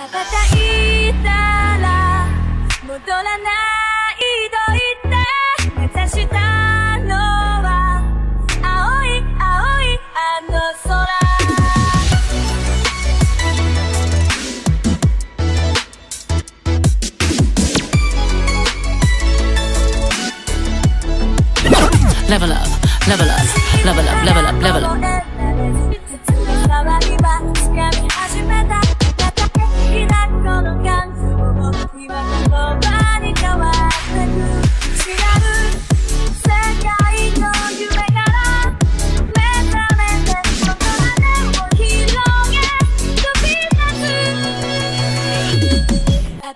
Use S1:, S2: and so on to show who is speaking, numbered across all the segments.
S1: 羽ばたいたら戻らないと言って目指したのは青い青いあの空レベルアップレベルアップレベルアップレベルアップレベル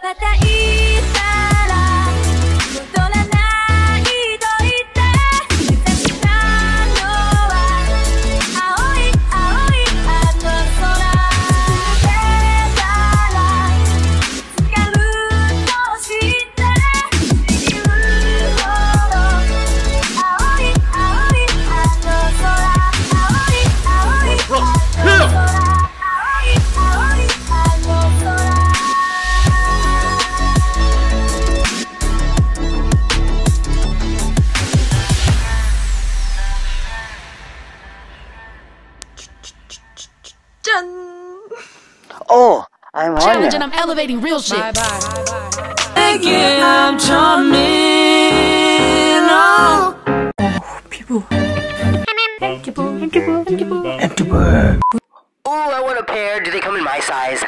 S1: またいい
S2: Oh, I'm
S3: challenging.
S2: and
S3: I'm elevating real shit. Bye bye.
S4: Again, I'm charming. Oh,
S2: oh people. Thank I want a pair. Do they come in my size?